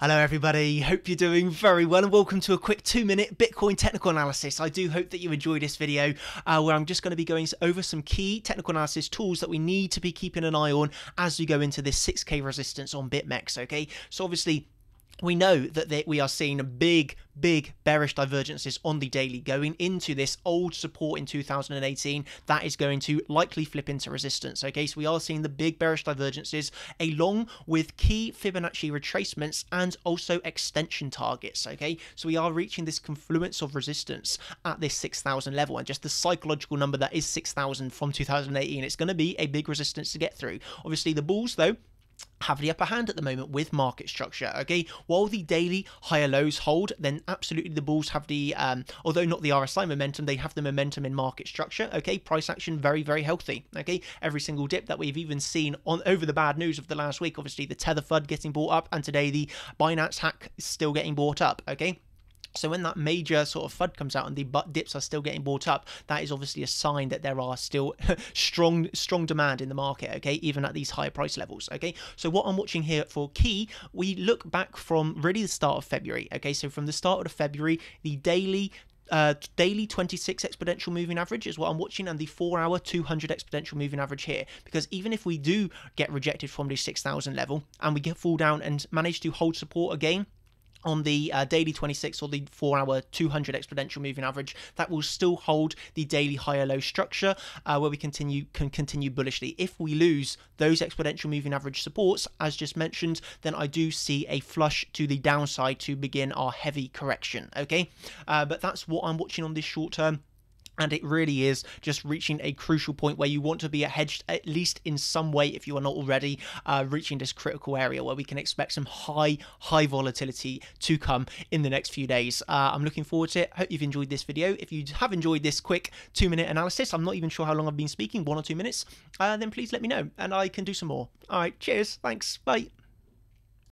Hello, everybody. Hope you're doing very well, and welcome to a quick two minute Bitcoin technical analysis. I do hope that you enjoy this video uh, where I'm just going to be going over some key technical analysis tools that we need to be keeping an eye on as we go into this 6k resistance on BitMEX. Okay, so obviously we know that we are seeing big, big bearish divergences on the daily going into this old support in 2018 that is going to likely flip into resistance. Okay, so we are seeing the big bearish divergences along with key Fibonacci retracements and also extension targets. Okay, so we are reaching this confluence of resistance at this 6,000 level and just the psychological number that is 6,000 from 2018. It's going to be a big resistance to get through. Obviously, the bulls though have the upper hand at the moment with market structure. Okay, while the daily higher lows hold, then absolutely the bulls have the, um, although not the RSI momentum, they have the momentum in market structure. Okay, price action very very healthy. Okay, every single dip that we've even seen on over the bad news of the last week, obviously the Tether FUD getting bought up, and today the Binance hack is still getting bought up. Okay. So when that major sort of FUD comes out and the dips are still getting bought up, that is obviously a sign that there are still strong strong demand in the market, okay, even at these higher price levels, okay? So what I'm watching here for key, we look back from really the start of February, okay? So from the start of February, the daily uh, daily 26 exponential moving average is what I'm watching, and the four hour 200 exponential moving average here. Because even if we do get rejected from the 6,000 level and we get fall down and manage to hold support again, on the uh, daily 26 or the 4 hour 200 exponential moving average that will still hold the daily higher low structure uh, where we continue can continue bullishly. If we lose those exponential moving average supports as just mentioned then i do see a flush to the downside to begin our heavy correction okay? Uh, but that's what i'm watching on this short term and it really is just reaching a crucial point where you want to be hedged at least in some way if you are not already uh, reaching this critical area where we can expect some high high volatility to come in the next few days. Uh, i'm looking forward to it. Hope you've enjoyed this video. If you have enjoyed this quick two minute analysis i'm not even sure how long i've been speaking one or two minutes uh, then please let me know and i can do some more. All right cheers. Thanks. Bye